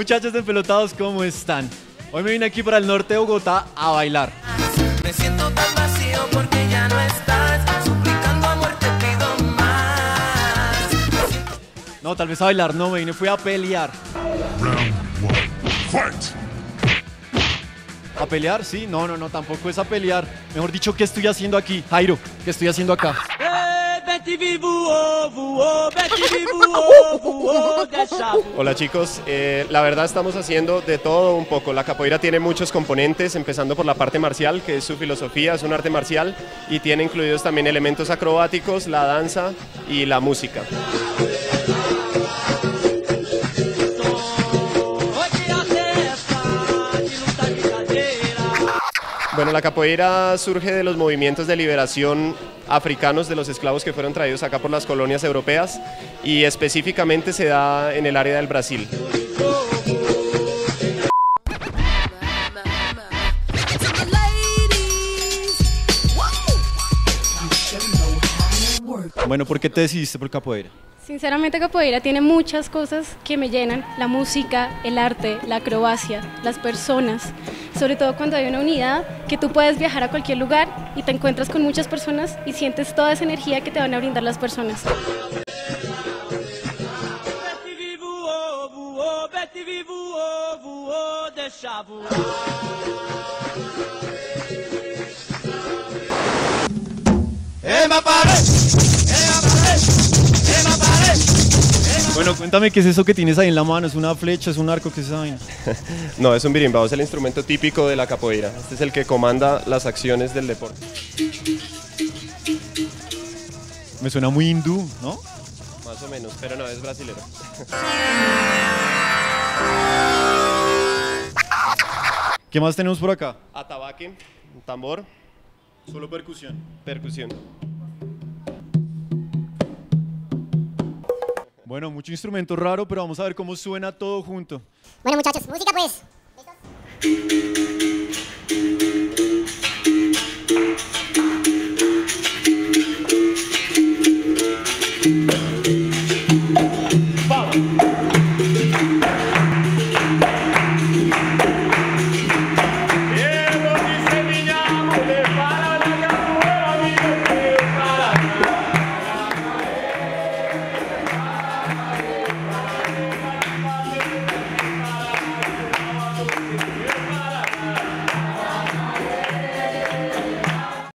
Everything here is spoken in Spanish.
Muchachos de pelotados, ¿cómo están? Hoy me vine aquí para el norte de Bogotá a bailar. Me siento tan vacío porque ya no estás. Suplicando amor te pido más. No, tal vez a bailar, no, me vine, fui a pelear. Round one. Fight! ¿A pelear? Sí, no, no, no, tampoco es a pelear. Mejor dicho, ¿qué estoy haciendo aquí? Jairo, ¿qué estoy haciendo acá? Hola chicos, Eh, la verdad estamos haciendo de todo un poco. La capoeira tiene muchos componentes, empezando por la parte marcial, que es su filosofía, es un arte marcial, y tiene incluidos también elementos acrobáticos, la danza y la música. Bueno, la capoeira surge de los movimientos de liberación africanos de los esclavos que fueron traídos acá por las colonias europeas y específicamente se da en el área del Brasil. Bueno, ¿por qué te decidiste por capoeira? Sinceramente capoeira tiene muchas cosas que me llenan, la música, el arte, la acrobacia, las personas, sobre todo cuando hay una unidad que tú puedes viajar a cualquier lugar y te encuentras con muchas personas y sientes toda esa energía que te van a brindar las personas. Bueno, cuéntame qué es eso que tienes ahí en la mano, ¿es una flecha, es un arco, qué es esa vaina? No, es un birimbao, es el instrumento típico de la capoeira. Este es el que comanda las acciones del deporte. Me suena muy hindú, ¿no? Más o menos, pero no, es brasilero. ¿Qué más tenemos por acá? Atabaque, tambor, Solo percusión. percusión. Bueno, mucho instrumento raro, pero vamos a ver cómo suena todo junto. Bueno muchachos, música pues.